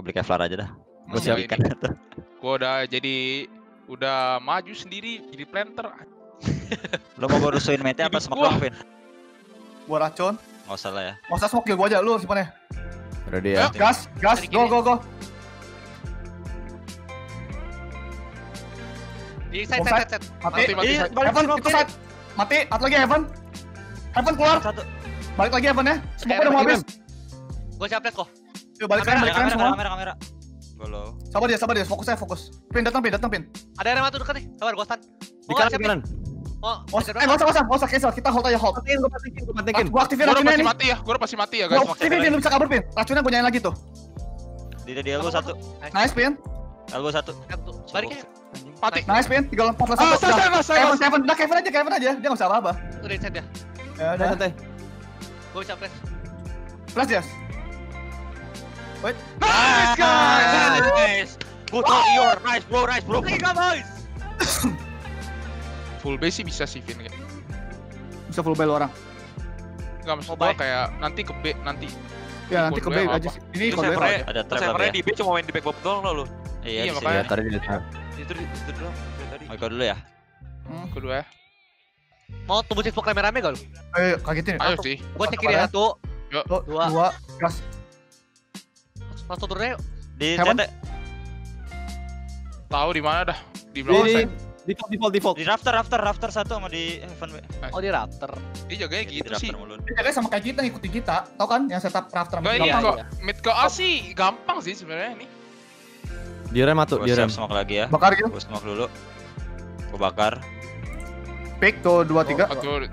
Gue beli Kevlar aja dah. Gue Iya, siapkan tuh. Gue udah jadi udah maju sendiri jadi planter. Lo mau gue rusuhin mete apa smoke doang, Vin? Gua racun. Nggak usah lah ya. Nggak usah smoke kill gua aja lu simpannya. Ready Ayo. ya? Gas, gas, go go go. Di side side side. Mati. Mati mati. Iya, itu kiri. side. Mati, satu lagi Heaven. Heaven keluar, Satu. balik lagi Heaven ya. Smoke Heaven, udah mau habis. Gue siap kok. Yuk balik Kamera, balik kamera, semua. kamera, kamera. Gue lo. Sabar dia, sabar dia, fokus saya, fokus. Pin datang, pin datang, pin. Ada yang matu dekat nih. Sabar gue stun. Di kanan, di kanan. Oh, Oh, eh nggak usah, nggak usah, nggak usah cancel. Kita hold aja hold. Matiin, gua matiin, gua matiin. Gua aktifin racunnya pasti nih. mati ya. Gue udah pasti mati ya Gua guys. aktifin, pin, lu bisa kabur pin. Racunnya gua nyalain lagi tuh. Di di elbow satu. Nice pin, Elbow satu. Baliknya. Mati. nice pin. Tinggal empat belas Ah, satu. saya saya Udah. saya. Kevin, Kevin, udah Kevin aja, Kevin aja. Dia nggak usah apa-apa. Udah di side ya. Ya udah. Santai. Gue bisa press. Flash Jas. Nice guys. Nice. Good for your nice bro, nice bro. guys. Full base sih bisa sih Vin. kayak. Bisa full bell orang. Enggak maksud Oh, gua kayak nanti ke B nanti. Ya nanti ke B aja apa? sih. Ini kalau. Ada trap ya. di B cuma main di back doang lo lu. Iya, Iya, makanya. Ya, tadi di depan. Itu di itu doang dari tadi. Mau ikut dulu ya. Kedua ya. Mau tunggu six rame-rame gak lu? Ayo kagetin ya. Ayo sih. Gue cek kiri satu. Tuh, Dua. dua, gas. Langsung turunnya yuk. Di Heaven. CT. Tahu di mana dah. Di Di belakang di saya. default default default. Di rafter, rafter, rafter satu sama di heaven. B. Oh di Raptor. Dia jaganya Di gitu sih. rafter. Dia jaganya sama kayak kita ngikutin kita. Tahu kan yang setup rafter sama ini Iya, iya. mid ke A sih gampang sih sebenarnya ini. Di rem atau di rem. smoke lagi ya. Bakar gitu. Gue smoke dulu. Gue bakar. Pick tuh dua tiga. Aduh,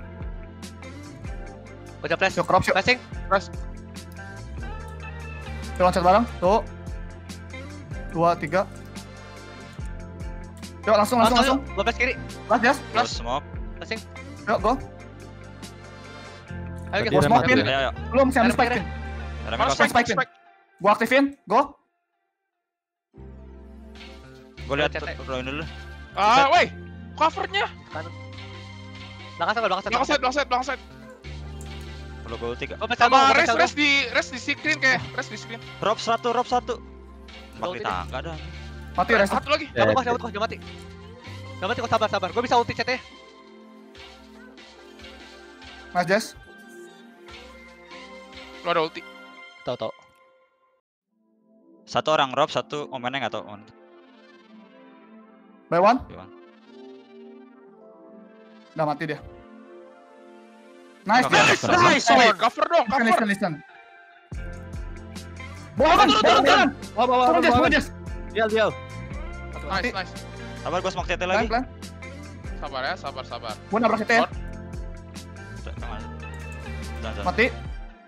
Gue siap press. Yuk crop. Flashing. Yuk loncat bareng. Tuh. Dua tiga. Yuk langsung langsung langsung. Gue flash kiri. Last Jas. Gue smoke. Flashing. Yuk go. Ayo kita. smoke pin. Belum masih ambil spike pin. Spike spike, spike. Gua aktifin. Go. Gue lihat rolling dulu. Ah, woi. Covernya. Belakang sana, belakang sana. Belakang side, belakang side, belakang side. Ulti gak? Gue flash Sama rest, rest di rest di screen kayak rest di screen. Rob satu, rob satu. Empat ulti di deh. tangga dah. Mati rest. Satu lagi. elbow. Cabut kok, cabut kok, dia mati. Dia mati kok, sabar, sabar. Gue bisa ulti CT. Nice Jas. Lu ada ulti. Tahu, tahu. Satu orang rob, satu omennya nggak tau. Omen. By one. By one. Udah mati dia. Nice. Nice, Eh, Woi, cover dong, cover. listen, listen. Bawa kan, Turun, bawa turun, Turun Jas, wah, turun wah. Jas. Dial, dial. Nice, nice. Sabar gue smoke CT lagi. pelan. Sabar ya, sabar, sabar. Gua nabrak CT ya. Jangan. Mati.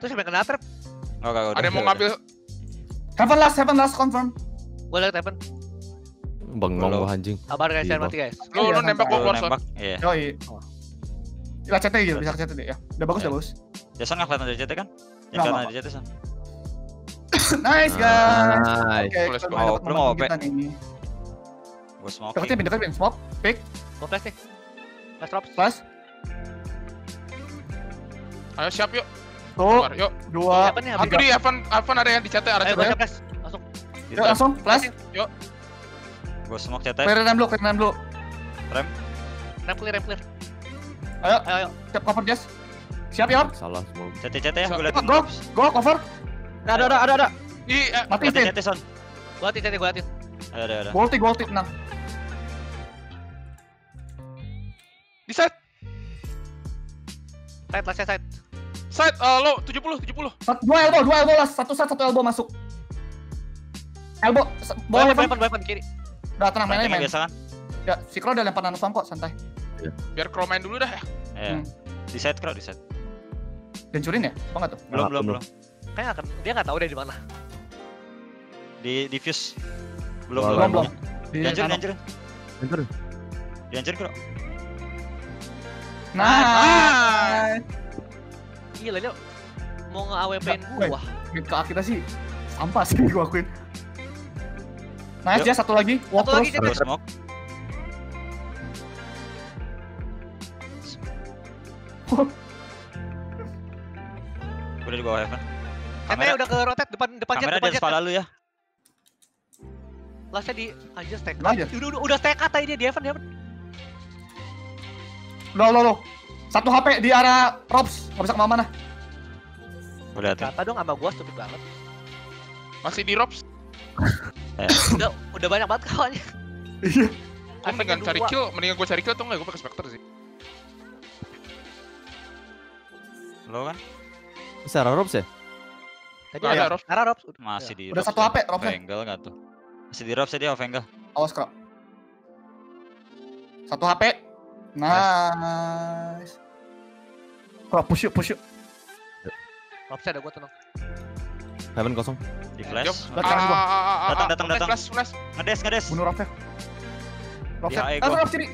Terus yang kena trap. Nggak, nggak, udah, Ada yang mau ngambil Heaven last, heaven last confirm. Gue liat Evan. Bengong gua anjing. Sabar guys, jangan mati guys. lu lu Iya, nembak gua nembak. Iya. Yoi. Kita CT gitu, bisa ke CT deh ya. Udah bagus, udah bagus. Jason nggak kelihatan dari CT kan? Yang kelihatan dari CT Son. Nice guys. Nice. Oke, Let's kita go. main dapat Lu mau momentum kita nih. Gue smoke. Deketin, pin, deketin, smoke, pick, Gue flash nih. Flash drop. flash. Ayo siap yuk. Tuh, Keluar, yuk. dua? Satu di Evan, Evan ada yang di CT, ada Ayo CT. gue siap flash. Langsung. yuk langsung, flash. Gue smoke CT. Clear rem dulu, clear rem dulu. Rem clear, rem clear. Ayo. Ayo, ayo. Siap cover Jas. Siap ya, Salah semua. CT CT ya, gue liatin. Go, go, cover. Ada, ada, ada, ada. Di eh, Mati, pin. CT Son. Gue hati, CT, gue hati. Ada ada ada. Gua ulti, tenang. di side. Side, last side. Side eh, lo 70 70. Sat- Dua elbow, dua elbow last. Satu satu, satu elbow masuk. Elbow, bawah Weapon, heaven. weapon, weapon, kiri. Udah tenang, main aja, main. biasa kan? Ya, si Kro udah lempar nanosam kok, santai. Biar crow main dulu dah ya. Iya. Hmm. Di side crowd di side. Dancurin ya? Apa nggak tuh? Belum belum belum. belum. Kayaknya akan, dia nggak tahu deh di mana. Di diffuse. Belum Belum, belum. belum. Di Dihancurin dihancurin. Enter. Dihancurin crowd. Nice. Gila, dia mau nge-AWP-in gua. Ke kita sih sampah sih gua akuin. Nice ya satu lagi. Walk Satu lagi, smoke. Gue udah di bawah heaven. Katanya udah ke rotate depan depan jet, Kamera di depan atas jet. kepala lu ya. Lastnya di aja stack. Udah aja. Udah, udah, udah stack kata ini di Evan, di Evan. Lo lo lo. Satu HP di arah Robs. Gak bisa ke mana-mana. Gue liatin. Kata dong sama gua stupid banget. Masih di Robs. Udah udah banyak banget kawannya. Iya. Gue mendingan cari kill, mendingan gue cari kill atau enggak gue pakai Spectre sih. Lo kan Bisa Robs ya? Tadi ada, Rob. Arah Rob. masih di Udah Robs satu? HP, Robsnya. Off-angle nggak tuh? Masih di Robs ya dia off-angle. Awas kro. Satu HP. Nice. Kro push yuk, push yuk. Robsnya ada gua tenang. Heaven kosong. Di flash. Ah, ah, ah, ah, Datang, ah, datang, flash, datang. Flash, flash. Ngedes, ngedes. Bunuh Robsnya. Robsnya. Di HE Eh, gua. Robs kiri.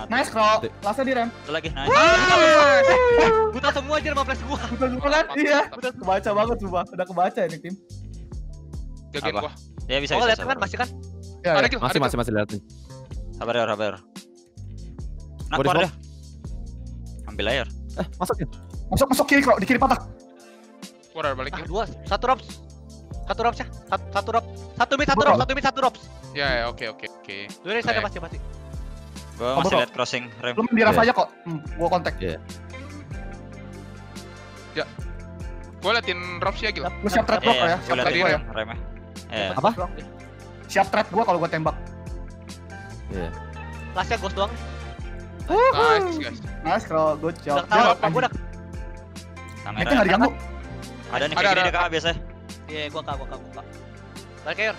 Mati. Nice kro. Lastnya di rem. Satu lagi, nice. Buta semua aja sama flash gua. Betul semua kan? Iya. Udah kebaca banget coba. Udah kebaca ini tim. Jagain Apa? gua. Ya bisa, Oh, bisa. lihat kan masih kan? Ya, Ada ya. kill, Masih ada masih masih liatin. Sabar ya, sabar. Nak, Gua di keluar smoke. dah. Ambil layar. Eh, masuk ya? Masuk masuk kiri kro. Di kiri patah. udah balik Ah, dua, satu Robs. Satu Robs ya. Satu, satu Rob. Satu mid, satu Rob, Rob. satu mid, satu Robs. Ya, ya, oke, oke, oke. Dua dari sana Oke. pasti pasti. Gue Kamu masih lihat crossing rem. Lu di Iya. aja kok. Hmm, gua kontak. Gua liatin Robs ya, Gil. Lu siap trap gua Iya, kok ya. gue Siap trap gua ya. rem. Iya. Apa? Siap trap gua kalau gua tembak. Iya. Lastnya ghost doang. Nice, guys. Nice kro. Good job. Udah tahu apa gua udah. Kamera. Itu nggak diganggu. Ada nih kayak gini deh kak biasa. Iya, gua kak, gua kak, gua kak. Balik.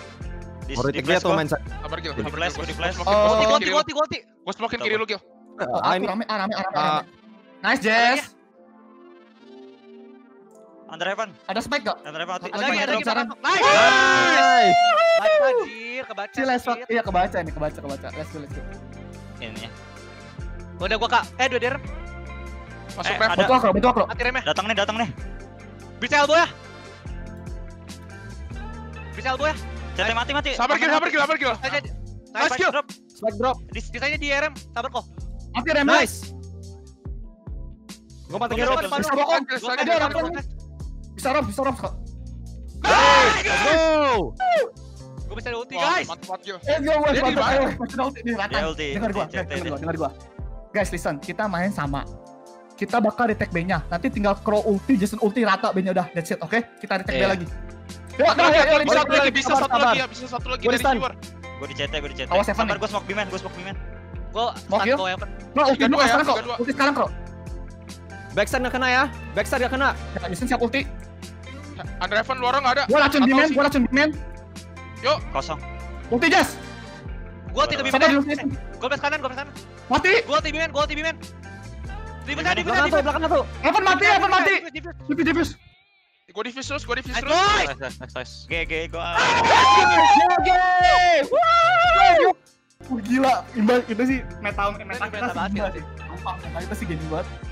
Di, Mau di atau main sa- Sabar, Gil. Di flash, di flash. Oh. gua Goti, smokin goti, kiri lu. smokin kiri Gil. Oh, Ah, aku ini rame, ah, rame, ah, rame, Ah. Nice, Jess. Under heaven. Ada spike gak? Under heaven. Ada lagi, ada lagi. Nice. Nice. Baca, anjir, kebaca. Si iya kebaca nih, kebaca, kebaca. Let's go, let's go. Ini ya. Udah gua kak. Eh, dua derem. Masuk Eh, ada. Mati remnya. Datang nih, datang nih. Bisa elbow ya. Bisa elbow ya. CT mati mati. Sabar, Gil, sabar, Gil, sabar, Gil. Aja. Nice Nice. kill. Drop. Spike drop. Sisanya di RM. Sabar kok. Mati rem, Nice. Gua mati depan, Bisa lagi, ada depan, orang depan. Bisa rob, bisa rob kok. Let's go. Gua bisa ulti guys. Eh, gua mana? ayo, masih ulti di rata. Dengar gua, dengar gua. Guys, listen, kita main sama. Kita bakal retake B-nya. Nanti tinggal Crow ulti, Jason ulti rata B-nya udah. That's it, oke? Kita retake B Iya. lagi. Yuk, ya, yuk, Bisa bisa satu lagi, bisa satu lagi ya, bisa satu lagi Gua dari luar. Gue di CT, gue di CT. Awas, Evan Sabar, gue smoke biman, gue smoke biman. Gua Mau stun kau Evan. Bro, ulti dulu ya, sekarang kok. Ulti sekarang kok. Backside nggak kena ya? Backside nggak kena. Ya, Jason siap ulti. Under Evan luar nggak ada. Gua racun B-man, gua racun B-man. Kosong. Ulti, Jess. Gua ke dulu, Jason. Gua belas kanan, gua belas kanan. Mati. Gua ulti bimen, gua ulti bimen. Di benar, di Belakang di belakang. Evan mati, Evan mati. Defuse, defuse. Gua defuse terus, gua defuse terus. Nice, nice, nice, nice. G, G, gue. Oke. Wah, Gila, imbal itu sih metal Ini kita meta sih metal kita sih gini banget.